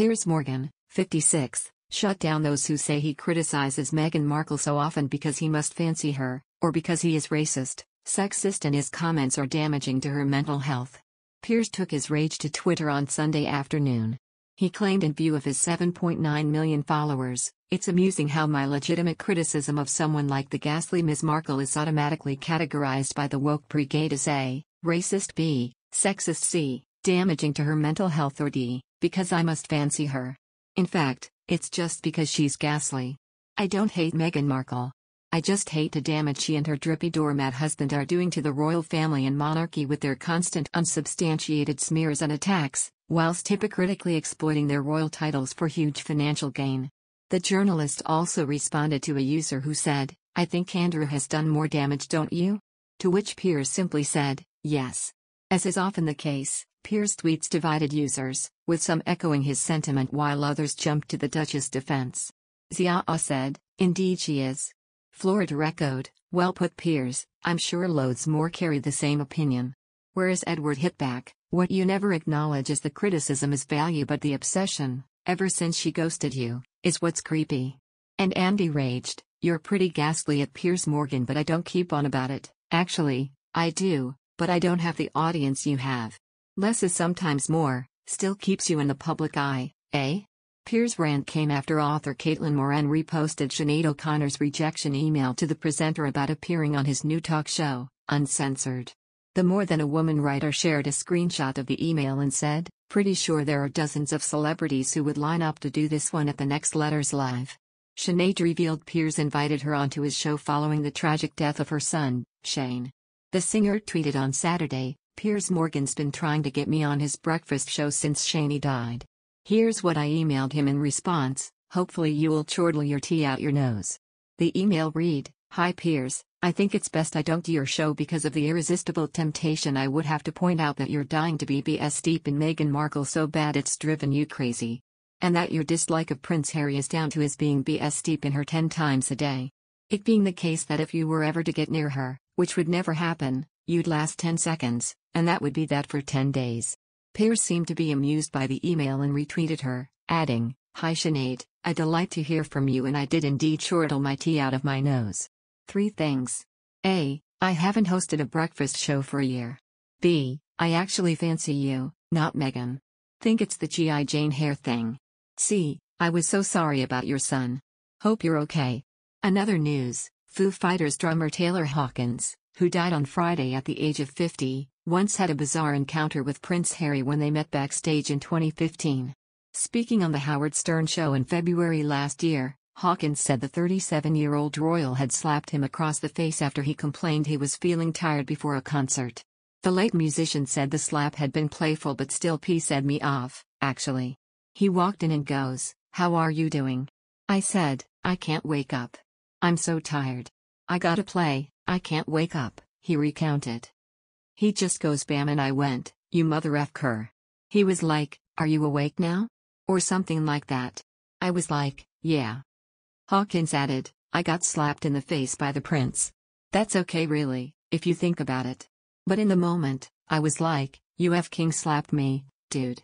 Piers Morgan, 56, shut down those who say he criticizes Meghan Markle so often because he must fancy her, or because he is racist, sexist, and his comments are damaging to her mental health. Piers took his rage to Twitter on Sunday afternoon. He claimed, in view of his 7.9 million followers, it's amusing how my legitimate criticism of someone like the ghastly Ms. Markle is automatically categorized by the woke brigade as A, racist B, sexist C, damaging to her mental health or D, because I must fancy her. In fact, it's just because she's ghastly. I don't hate Meghan Markle. I just hate the damage she and her drippy doormat husband are doing to the royal family and monarchy with their constant unsubstantiated smears and attacks, whilst hypocritically exploiting their royal titles for huge financial gain. The journalist also responded to a user who said, I think Andrew has done more damage, don't you? To which Piers simply said, Yes. As is often the case, Piers' tweets divided users, with some echoing his sentiment while others jumped to the Duchess' defense. Ziaa said, Indeed she is. Florida echoed, Well put Piers, I'm sure loads more carry the same opinion. Whereas Edward hit back, What you never acknowledge is the criticism is value but the obsession, ever since she ghosted you, is what's creepy. And Andy raged, You're pretty ghastly at Piers Morgan but I don't keep on about it, actually, I do, but I don't have the audience you have. Less is sometimes more, still keeps you in the public eye, eh? Piers' rant came after author Caitlin Moran reposted Sinead O'Connor's rejection email to the presenter about appearing on his new talk show, Uncensored. The More Than a Woman writer shared a screenshot of the email and said, Pretty sure there are dozens of celebrities who would line up to do this one at the next Letters Live. Sinead revealed Piers invited her onto his show following the tragic death of her son, Shane. The singer tweeted on Saturday, Piers Morgan's been trying to get me on his breakfast show since Shaney died. Here's what I emailed him in response hopefully you'll chortle your tea out your nose. The email read Hi Piers, I think it's best I don't do your show because of the irresistible temptation I would have to point out that you're dying to be BS deep in Meghan Markle so bad it's driven you crazy. And that your dislike of Prince Harry is down to his being BS deep in her 10 times a day. It being the case that if you were ever to get near her, which would never happen, you'd last 10 seconds, and that would be that for 10 days. Piers seemed to be amused by the email and retweeted her, adding, Hi Sinead, a delight to hear from you and I did indeed chortle my tea out of my nose. Three things. A. I haven't hosted a breakfast show for a year. B. I actually fancy you, not Meghan. Think it's the G.I. Jane hair thing. C. I was so sorry about your son. Hope you're okay. Another news Foo Fighters drummer Taylor Hawkins, who died on Friday at the age of 50, once had a bizarre encounter with Prince Harry when they met backstage in 2015. Speaking on The Howard Stern Show in February last year, Hawkins said the 37 year old royal had slapped him across the face after he complained he was feeling tired before a concert. The late musician said the slap had been playful but still pissed me off, actually. He walked in and goes, How are you doing? I said, I can't wake up. I'm so tired. I gotta play, I can't wake up, he recounted. He just goes bam and I went, you mother effer. He was like, are you awake now? Or something like that. I was like, yeah. Hawkins added, I got slapped in the face by the prince. That's okay really, if you think about it. But in the moment, I was like, you F King slapped me, dude.